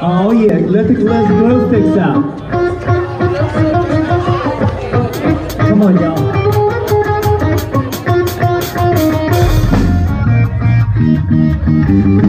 Oh yeah, let the let glow sticks out. Come on, y'all. Day's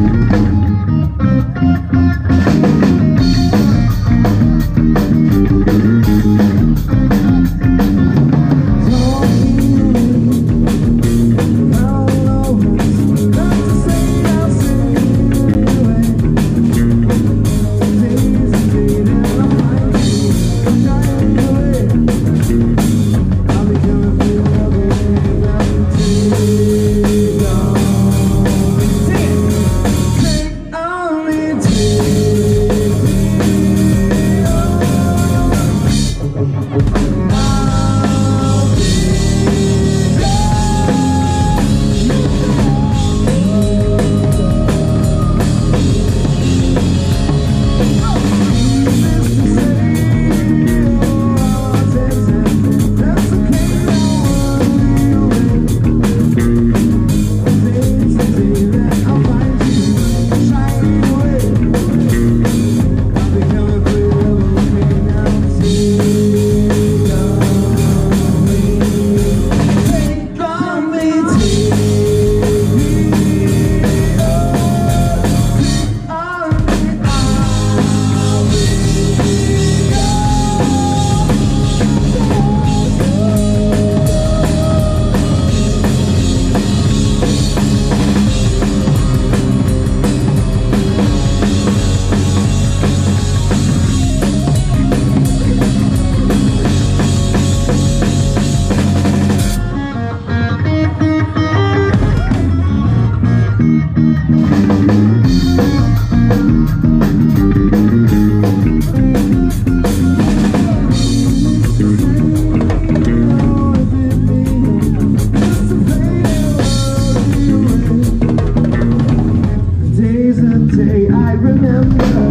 remember.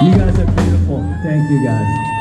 You guys are beautiful. Thank you guys.